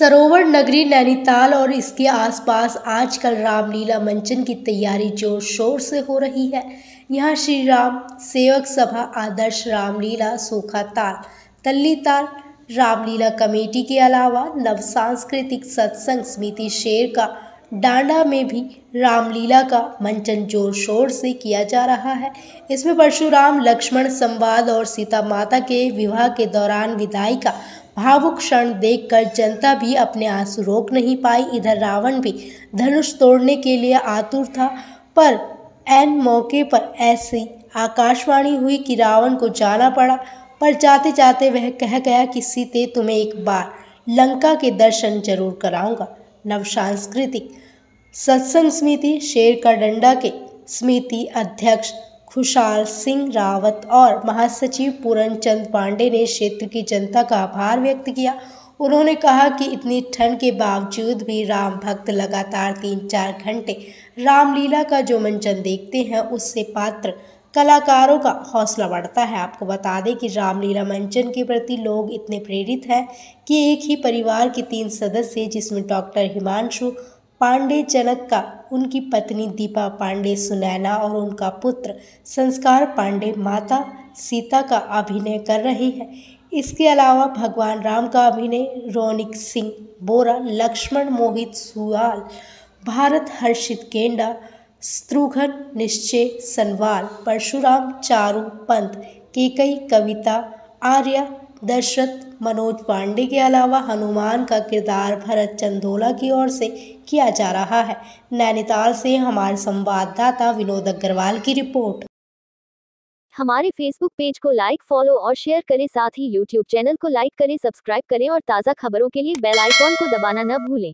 सरोवर नगरी, नैनीताल और इसके आसपास आजकल रामलीला मंचन की तैयारी ज़ोर शोर से हो रही है। यहाँ श्री राम सेवक सभा, आदर्श रामलीला, सूखा ताल, तल्ली ताल, रामलीला कमेटी के अलावा नव सांस्कृतिक सत्संग समिति शेर का, डांडा में भी रामलीला का मंचन ज़ोर शोर से किया जा रहा है। इसमें परशुराम, लक्ष्मण संवाद और सीता माता के विवाह के दौरान विदाई का भावुक क्षण देखकर जनता भी अपने आँसू रोक नहीं पाई। इधर रावण भी धनुष तोड़ने के लिए आतुर था, पर एन मौके पर ऐसी आकाशवाणी हुई कि रावण को जाना पड़ा, पर जाते जाते वह कह गया कि, सीते, तुम्हें एक बार लंका के दर्शन ज़रूर कराऊँगा। नव सांस्कृतिक सत्संग समिति, शेर का डंडा के समिति अध्यक्ष खुशहाल सिंह रावत और महासचिव पूरन चंद पांडे ने क्षेत्र की जनता का आभार व्यक्त किया। उन्होंने कहा कि इतनी ठंड के बावजूद भी राम भक्त लगातार तीन चार घंटे रामलीला का जो मंचन देखते हैं, उससे पात्र कलाकारों का हौसला बढ़ता है। आपको बता दें कि रामलीला मंचन के प्रति लोग इतने प्रेरित हैं कि एक ही परिवार के तीन सदस्य, जिसमें डॉक्टर हिमांशु पांडे जनक का, उनकी पत्नी दीपा पांडे सुनैना और उनका पुत्र संस्कार पांडे माता सीता का अभिनय कर रहे हैं। इसके अलावा भगवान राम का अभिनय, रोनिक सिंह, बोरा, लक्ष्मण, मोहित सुहाल भारत हर्षित केंडा, स्त्रुघन, निश्चय सनवाल, परशुराम, चारू पंत, केकई, कविता, आर्या दशरथ मनोज पांडे के अलावा हनुमान का किरदार भरत चंदोला की ओर से किया जा रहा है। नैनीताल से हमारे संवाददाता विनोद अग्रवाल की रिपोर्ट। हमारे फेसबुक पेज को लाइक फॉलो और शेयर करें। साथ ही यूट्यूब चैनल को लाइक करें सब्सक्राइब करें और ताज़ा खबरों के लिए बेल आइकॉन को दबाना न भूलें।